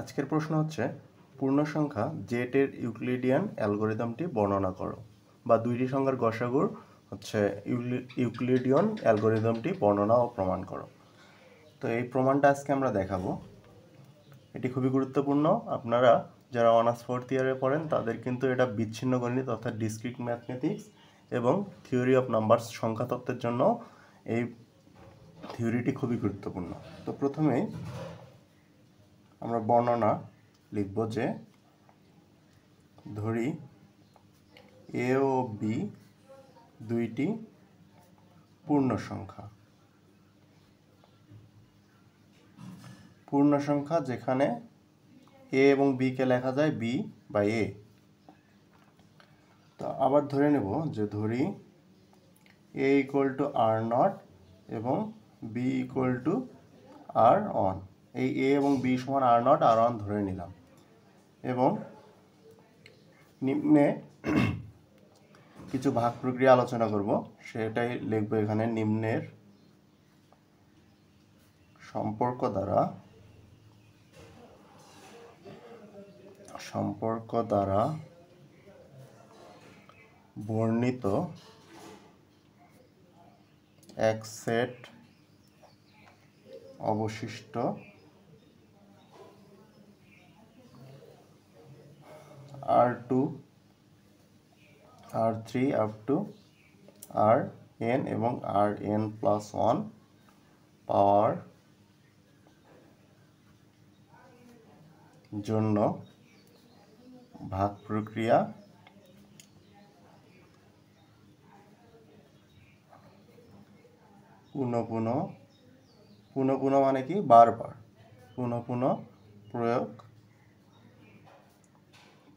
আজকের প্রশ্ন হচ্ছে, পূর্ণ সংখ্যা জেটের ইউক্লিডিয়ান অ্যালগোরিদমটি বর্ণনা করো বা দুইটি সংখ্যার গসাগুর হচ্ছে ইউক্লিডিয়ান অ্যালগোরিদমটি বর্ণনা ও প্রমাণ করো। তো এই প্রমাণটা আজকে আমরা দেখাবো। এটি খুবই গুরুত্বপূর্ণ। আপনারা যারা অনার্স ফোর্থ ইয়ারে পড়েন, তাদের কিন্তু এটা বিচ্ছিন্ন গণিত অর্থাৎ ডিসক্রিট ম্যাথমেটিক্স এবং থিওরি অফ নাম্বারস সংখ্যা তত্ত্বের জন্য এই থিওরিটি খুবই গুরুত্বপূর্ণ। তো প্রথমেই আমরা বর্ণনা লিখব যে ধরি এ ও বি দুইটি পূর্ণ সংখ্যা। পূর্ণ সংখ্যা যেখানে এ এবং বি কে লেখা যায় বি বাই এ। তো আবার ধরে নেব যে ধরি a equal to r not এবং b equal to r one এই এ এবং বি সমান আর নট আর অন ধরে নিলাম। এবং নিম্নে কিছু ভাগ প্রক্রিয়া আলোচনা করব, সেটাই লিখব এখানে নিম্নের সম্পর্ক দ্বারা। সম্পর্ক দ্বারা বর্ণিত এক সেট অবশিষ্ট r two r three up to r n এবং এন প্লাস ওয়ান পাওয়ার জন্য ভাগ প্রক্রিয়া পুনঃ পুনঃ পুনঃ পুনঃ মানে কি? বারবার। পুনঃ পুনঃ প্রয়োগ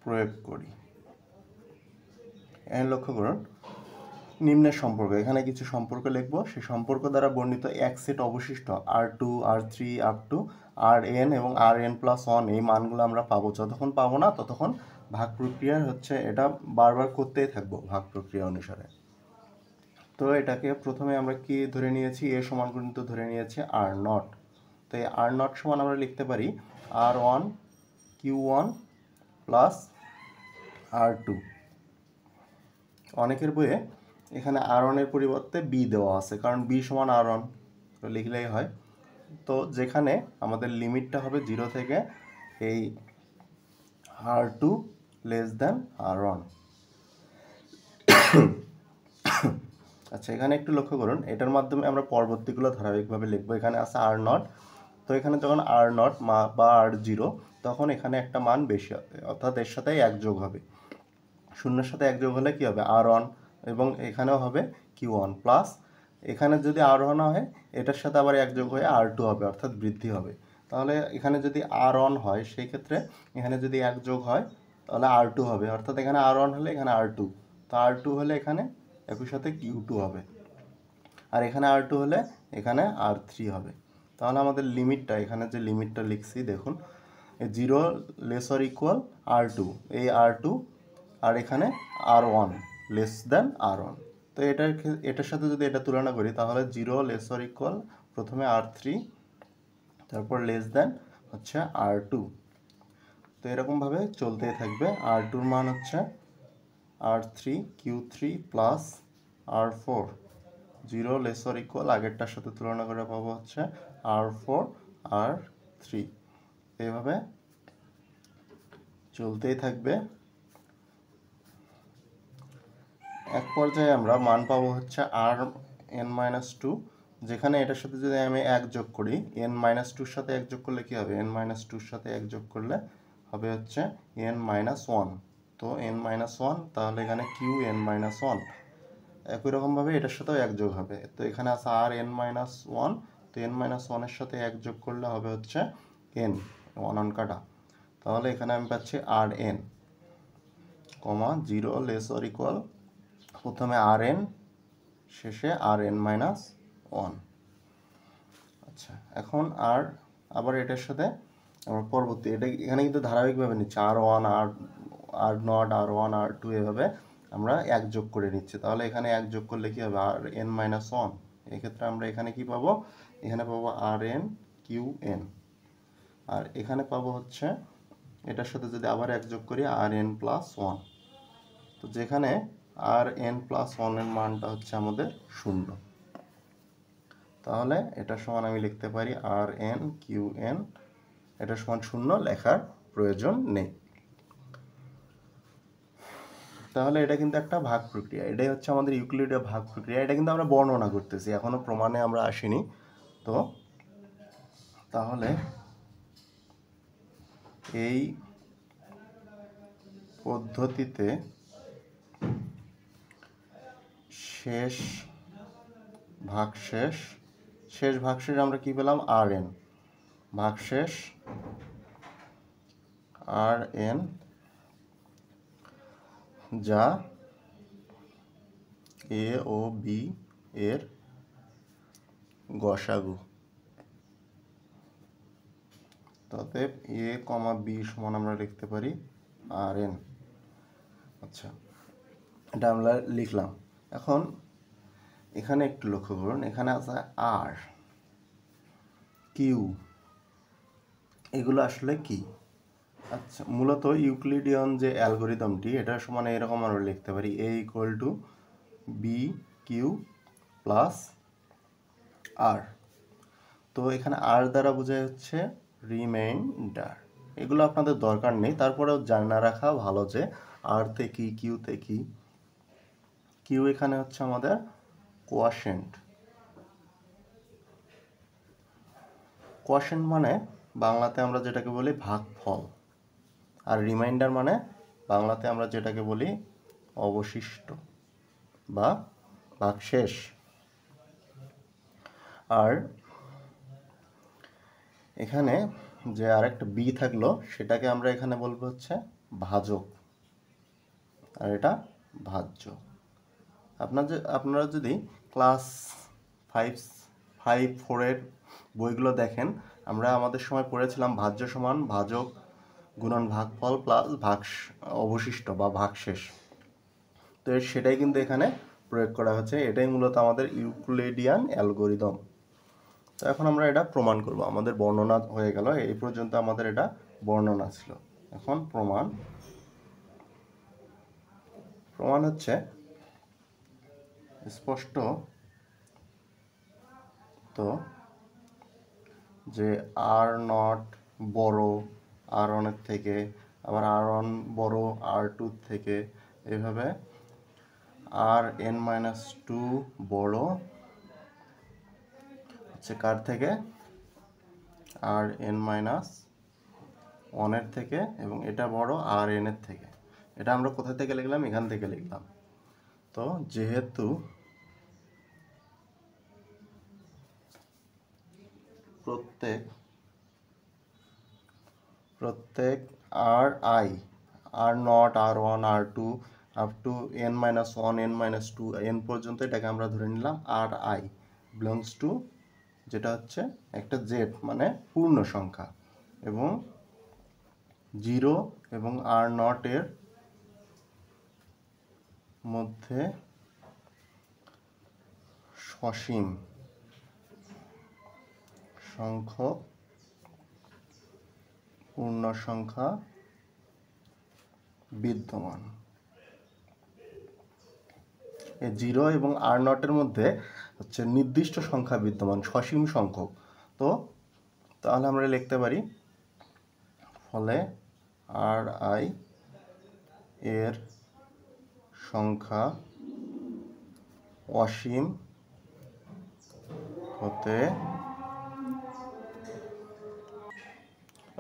প্রয়োগ করি। এখানে লক্ষ্য করুন, নিম্নের সম্পর্ক, এখানে কিছু সম্পর্ক লিখব। সেই সম্পর্ক দ্বারা বর্ণিত এক সেট অবশিষ্ট r two r three up to r n এবং আর এন প্লাস ওয়ান এই মানগুলো আমরা পাবো। যতক্ষণ পাবো না, ততক্ষণ ভাগ প্রক্রিয়ার হচ্ছে, এটা বারবার করতেই থাকব ভাগ প্রক্রিয়া অনুসারে। তো এটাকে প্রথমে আমরা কি ধরে নিয়েছি? এ সমান কিন্তু ধরে নিয়েছি আর নট। তো এই আর নট সমান আমরা লিখতে পারি r one q one plus r two অনেকের বইয়ে এখানে আর ওয়ানের পরিবর্তে বি দেওয়া আছে, কারণ বি সমান আর ওয়ান লিখলেই হয়। তো যেখানে আমাদের লিমিটটা হবে জিরো থেকে এই আর টু লেস দেন আর আচ্ছা এখানে একটু লক্ষ্য করুন, এটার মাধ্যমে আমরা পরবর্তীগুলো ধারাবাহিকভাবে লিখব। এখানে আছে আর নট তো এখানে যখন আর নট মা বা আর জিরো তখন এখানে একটা মান বেশি হবে, অর্থাৎ এর সাথে এক যোগ হবে। শূন্যের সাথে এক যোগ হলে কী হবে? আর ওয়ান এবং এখানেও হবে কিউ ওয়ান প্লাস এখানে যদি আর ওয়ান হয়, এটার সাথে আবার এক যোগ হয়ে আর টু হবে, অর্থাৎ বৃদ্ধি হবে। তাহলে এখানে যদি আর ওয়ান হয়, সেই ক্ষেত্রে এখানে যদি এক যোগ হয়, তাহলে আর টু হবে, অর্থাৎ এখানে আর ওয়ান হলে এখানে আর টু তো আর টু হলে এখানে একই সাথে কিউ টু হবে। আর এখানে আর টু হলে এখানে আর থ্রি হবে। তাহলে আমাদের লিমিটটা, এখানে যে লিমিটটা লিখছি, দেখুন zero lesser equal r two এই আর টু আর এখানে r one less than r one তো এটার এটার সাথে যদি এটা তুলনা করি, তাহলে জিরো লেসর ইকুয়াল প্রথমে আর থ্রি তারপর লেস দেন হচ্ছে আর টু তো এরকমভাবে চলতেই থাকবে। আর টুর মান হচ্ছে r three q three plus r four zero lesser equal আগেরটার সাথে তুলনা করে পাবো হচ্ছে আর ফোর আর থ্রি এইভাবে চলতেই থাকবে। এক পর্যায়ে আমরা মান পাবো হচ্ছে আর এন মাইনাস টু যেখানে এটার সাথে যদি আমি এক যোগ করি এন মাইনাস টুর সাথে এক যোগ করলে কী হবে? এন মাইনাস টুর সাথে এক যোগ করলে হবে হচ্ছে এন মাইনাস ওয়ান তো এন মাইনাস ওয়ান তাহলে এখানে কিউ এন মাইনাস ওয়ান একই রকমভাবে এটার সাথেও এক যোগ হবে। তো এখানে আছে আর এন মাইনাস ওয়ান তো এন মাইনাস ওয়ানের সাথে এক যোগ করলে হবে হচ্ছে এন ওয়ান অন কাটা। তাহলে এখানে আমি পাচ্ছি r n comma zero less or equal প্রথমে আর এন শেষে আর এন মাইনাস ওয়ান আচ্ছা এখন আর আবার এটার সাথে আমরা পরবর্তী, এটা এখানে কিন্তু ধারাবাহিকভাবে নিচ্ছে r one r r not r one r two এভাবে আমরা এক যোগ করে নিচ্ছি। তাহলে এখানে এক যোগ করলে কী হবে? আর এন মাইনাস ওয়ান এক্ষেত্রে আমরা এখানে কি পাবো? এখানে পাবো r n q n r এখানে পাবো হচ্ছে, এটার সাথে যদি আবার এক যোগ করি আর এন প্লাস ওয়ান তো যেখানে আর এন প্লাস ওয়ানের মানটা হচ্ছে আমাদের শূন্য। তাহলে এটা সমান আমি লিখতে পারি আর এন কিউ এন এটা সমান শূন্য লেখার প্রয়োজন নেই। তাহলে এটা কিন্তু একটা ভাগ প্রক্রিয়া। এটাই হচ্ছে আমাদের ইউক্লিডীয় ভাগ প্রক্রিয়া। এটা কিন্তু আমরা বর্ণনা করতেছি। এখনও প্রমাণে আমরা আসিনি। তো তাহলে এই পদ্ধতিতে শেষ ভাগশেষ শেষ ভাগশেষ আমরা কি পেলাম? আর এন ভাগশেষ আর এন যা এ ও বি এর গসাগু অতএব এ কমা বি সমান আমরা লিখতে পারি আর এন আচ্ছা এটা আমরা লিখলাম। এখন এখানে একটু লক্ষ্য করুন, এখানে আছে আর, কিউ। এগুলো আসলে কি? আচ্ছা মূলত ইউক্লিডিয়ান যে অ্যালগোরিদমটি এটার সমান এরকম আমরা লিখতে পারি, a equal to b q plus r তো এখানে আর দ্বারা বোঝায় হচ্ছে রিমাইন্ডার এগুলো আপনাদের দরকার নেই। তারপরেও জানা রাখা ভালো যে আর আরতে কি কিউতে কি। কিউ এখানে হচ্ছে আমাদের কোয়াশেন্ট কোয়াশেন্ট মানে বাংলাতে আমরা যেটাকে বলি ভাগফল। আর রিমাইন্ডার মানে বাংলাতে আমরা যেটাকে বলি অবশিষ্ট বা ভাগশেষ। আর এখানে যে আরেকটা বি থাকল, সেটাকে আমরা এখানে বলব হচ্ছে ভাজক। আর এটা ভাজ্য। আপনার যে, আপনারা যদি ক্লাস ফাইভ ফাইভ ফোরের বইগুলো দেখেন, আমরা আমাদের সময় পড়েছিলাম ভাজ্য সমান ভাজক গুণন ভাগফল প্লাস ভাগ অবশিষ্ট বা ভাগশেষ তো সেটাই কিন্তু এখানে প্রয়োগ করা হচ্ছে। এটাই মূলত আমাদের ইউক্লেডিয়ান অ্যালগোরিদম তো এখন আমরা এটা প্রমাণ করব। আমাদের বর্ণনা হয়ে গেল, এই পর্যন্ত আমাদের এটা বর্ণনা ছিল। এখন প্রমাণ প্রমাণ হচ্ছে স্পষ্ট তো যে আর নট বড় আর ওয়ানের থেকে, আবার আর ওয়ান বড় আর টু থেকে, এভাবে আর এন মাইনাস টু বড় হচ্ছে কার থেকে? আর এন মাইনাস ওয়ানের থেকে এবং এটা বড় আর এন এর থেকে। এটা আমরা কোথা থেকে লিখলাম? এখান থেকে লিখলাম। তো যেহেতু প্রত্যেক প্রত্যেক r i, r not, r one, r two, up to n minus one, n minus two, n পর্যন্ত এটাকে আমরা ধরে নিলাম আর আই বিলংস টু যেটা হচ্ছে একটা জেড মানে পূর্ণ সংখ্যা। এবং জিরো এবং আর নট এর মধ্যে সসীম সংখ্যক পূর্ণ সংখ্যা বিদ্যমান। জিরো এবং আর নটের মধ্যে হচ্ছে নির্দিষ্ট সংখ্যা বিদ্যমান, সসীম সংখ্যক। তো তাহলে আমরা লিখতে পারি, ফলে আর আই এর সংখ্যা অসীম হতে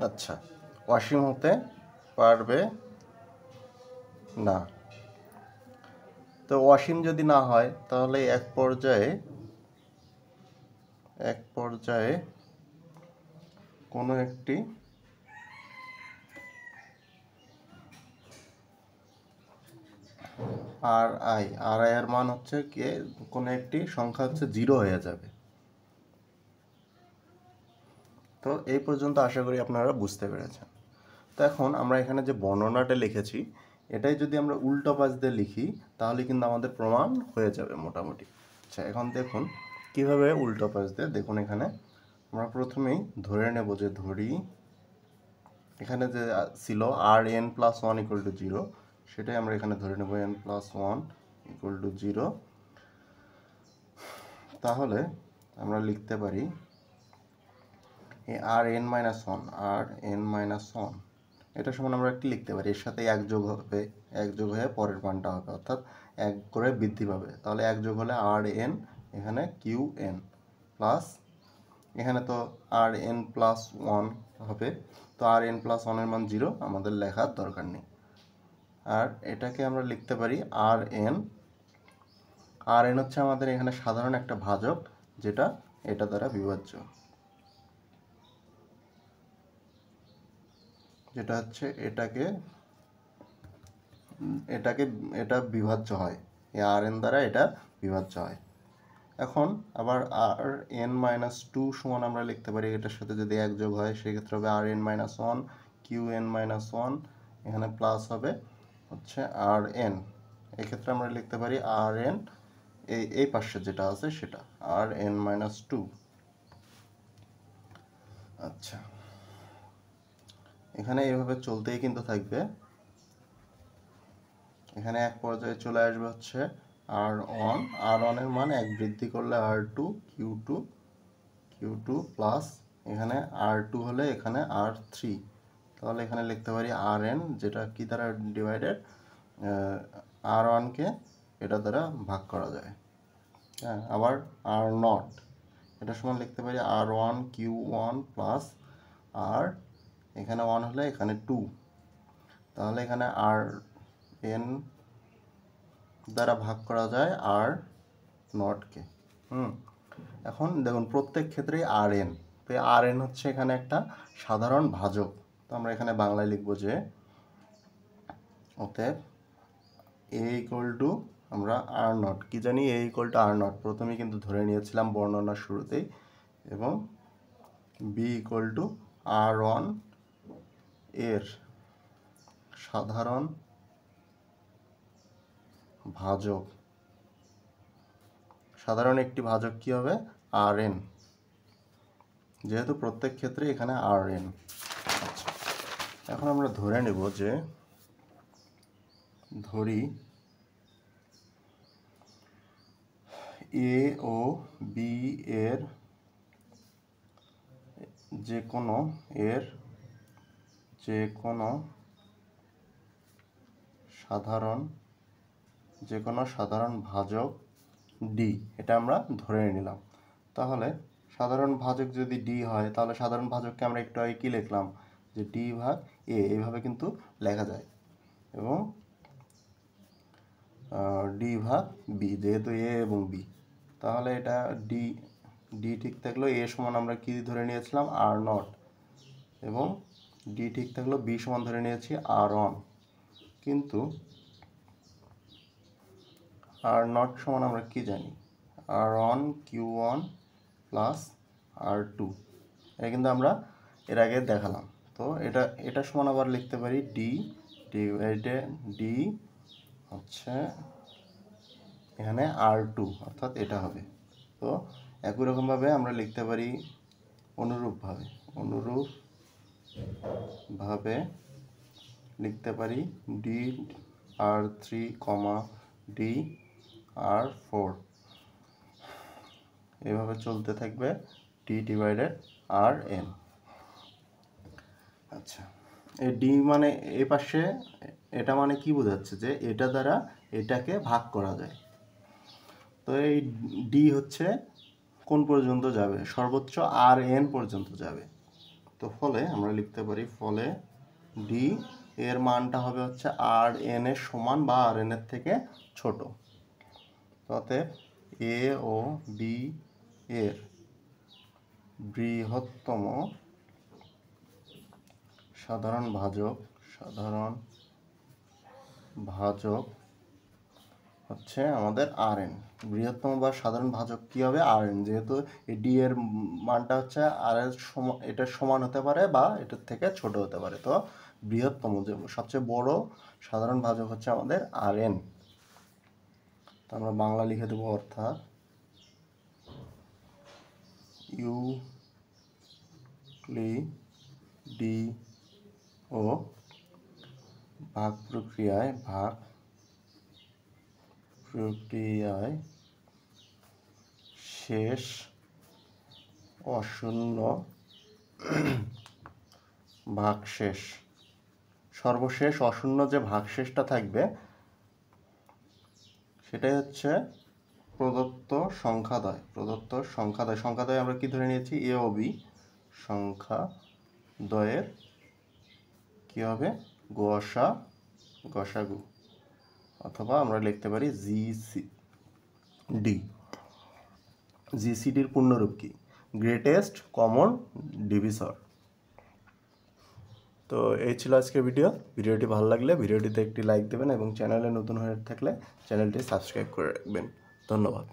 আচ্ছা অসীম হতে পারবে না। তো অসীম যদি না হয়, তাহলে এক পর্যায়ে এক পর্যায়ে কোনো একটি আর আই আর আই এর মান হচ্ছে কে, কোনো একটি সংখ্যা হচ্ছে জিরো হয়ে যাবে। তো এই পর্যন্ত আশা করি আপনারা বুঝতে পেরেছেন। তো এখন আমরা এখানে যে বর্ণনাটা লিখেছি এটাই যদি আমরা উল্টো পাশ দিয়ে লিখি, তাহলে কিন্তু আমাদের প্রমাণ হয়ে যাবে মোটামুটি। আচ্ছা এখন দেখুন কীভাবে উল্টো পাশ দিয়ে, দেখুন এখানে, আমরা প্রথমেই ধরে নেব যে ধরি, এখানে যে ছিল r n plus one equal to zero সেটাই আমরা এখানে ধরে নেব n plus one equal to zero তাহলে আমরা লিখতে পারি r n minus one r n minus one এটা সমান আমরা কি লিখতে পারি। এর সাথে এক যোগ হবে, এক যোগ হয়ে পরের মানটা হবে, অর্থাৎ এক করে বৃদ্ধি পাবে। তাহলে এক যোগ হলে আর এন এখানে কিউ এন প্লাস এখানে তো আর এন প্লাস ওয়ান হবে। তো আর এন প্লাস ওয়ানের মান জিরো আমাদের লেখার দরকার নেই। আর এটাকে আমরা লিখতে পারি আর এন আর এন হচ্ছে আমাদের এখানে সাধারণ একটা ভাজক, যেটা এটা দ্বারা বিভাজ্য। যেটা হচ্ছে এটাকে এটাকে, এটা বিভাজ্য হয়। এই আর এন দ্বারা এটা বিভাজ্য হয়। এখন আবার আর এন মাইনাস টু সমান আমরা লিখতে পারি, এটার সাথে যদি এক যোগ হয়, সেক্ষেত্রে হবে r n minus one q n minus one এখানে প্লাস হবে হচ্ছে আর এন এক্ষেত্রে আমরা লিখতে পারি আর এন এই এই পাশে যেটা আছে সেটা আর এন মাইনাস টু আচ্ছা। এখানে এভাবে চলতেই কিন্তু থাকবে। এখানে এক পর্যায়ে চলে আসবে হচ্ছে আর ওয়ান আর ওয়ানের মান এক বৃদ্ধি করলে r two q two q two plus এখানে আর টু হলে এখানে আর থ্রি তাহলে এখানে লিখতে পারি আর এন যেটা কি দ্বারা ডিভাইডেড আর ওয়ানকে এটা দ্বারা ভাগ করা যায়। হ্যাঁ আবার আর নট এটা সমান লিখতে পারি r one q one plus r এখানে ওয়ান হলে এখানে টু তাহলে এখানে আর এন দ্বারা ভাগ করা যায় আর নটকে হুম। এখন দেখুন, প্রত্যেক ক্ষেত্রেই আর এন তো আর এন হচ্ছে এখানে একটা সাধারণ ভাজক। তো আমরা এখানে বাংলায় লিখব যে অতএব এ ইকুয়াল টু আমরা আর নট কি জানি? A equal to r not প্রথমে কিন্তু ধরে নিয়েছিলাম বর্ণনার শুরুতেই। এবং b equal to r one এর সাধারণ ভাজক। সাধারণ একটি ভাজক কি হবে? আর এন যেহেতু প্রত্যেক ক্ষেত্রে এখানে আর এন আচ্ছা এখন আমরা ধরে নেব যে ধরি এ ও বি এর যে কোনো এর যে কোনো সাধারণ যে কোনো সাধারণ ভাজক ডি এটা আমরা ধরে নিলাম। তাহলে সাধারণ ভাজক যদি ডি হয়, তাহলে সাধারণ ভাজককে আমরা একটু আগে কী লিখলাম? যে ডি ভাগ এ এইভাবে কিন্তু লেখা যায়। এবং ডি ভাগ বি যেহেতু এ এবং বি তাহলে এটা ডি ডি ঠিক থাকল এ সমান আমরা কি ধরে নিয়েছিলাম? আর নট এবং ডি ঠিক থাকল? বি সমান ধরে নিয়েছি আর ওয়ান কিন্তু আর নট সমান আমরা কি জানি? R one q one plus r two এটা কিন্তু আমরা এর আগে দেখালাম। তো এটা এটা সমান আবার লিখতে পারি ডি ডিভাইডে ডি হচ্ছে এখানে আর টু অর্থাৎ এটা হবে। তো একই রকমভাবে আমরা লিখতে পারি অনুরূপভাবে অনুরূপভাবে লিখতে পারি d r three comma d r four এভাবে চলতে থাকবে ডি ডিভাইডেড আর এন আচ্ছা এই ডি মানে এ পাশে এটা মানে কি বোঝাচ্ছে যে এটা দ্বারা এটাকে ভাগ করা যায়। তো এই ডি হচ্ছে কোন পর্যন্ত যাবে? সর্বোচ্চ আর এন পর্যন্ত যাবে। তো ফলে আমরা লিখতে পারি ফলে ডি এর মানটা হবে হচ্ছে আর এন এর সমান বা আর এন এর থেকে ছোট। অতএব এ ও বি এর বৃহত্তম সাধারণ ভাজক সাধারণ ভাজক হচ্ছে আমাদের আর এন বৃহত্তম বা সাধারণ ভাজক কী হবে? আর এন যেহেতু ডি এর মানটা হচ্ছে আর এর সমান এটার সমান হতে পারে বা এটার থেকে ছোট হতে পারে। তো বৃহত্তম যে সবচেয়ে বড় সাধারণ ভাজক হচ্ছে আমাদের আর এন তো আমরা বাংলা লিখে দেবো অর্থাৎ ইউ ক্লি ডি ও ভাগ প্রক্রিয়ায় ভাগ প্রক্রিয়ায় শেষ অশূন্য ভাগশেষ। সর্বশেষ অশূন্য যে ভাগশেষটা থাকবে, সেটাই হচ্ছে প্রদত্ত সংখ্যাদয়। প্রদত্ত সংখ্যাদয়। সংখ্যাদয় আমরা কি ধরে নিয়েছি? এ ও বি। সংখ্যা দয়ের কি হবে? গোয়াশা গসাগু। অথবা আমরা লিখতে পারি জি সি ডি জিসিডির পূর্ণরূপ কি? গ্রেটেস্ট কমন ডিভিসর তো এই ছিল আজকের ভিডিও ভিডিওটি ভালো লাগলে ভিডিওটিতে একটি লাইক দেবেন এবং চ্যানেলে নতুন হয়ে থাকলে চ্যানেলটি সাবস্ক্রাইব করে রাখবেন। ধন্যবাদ।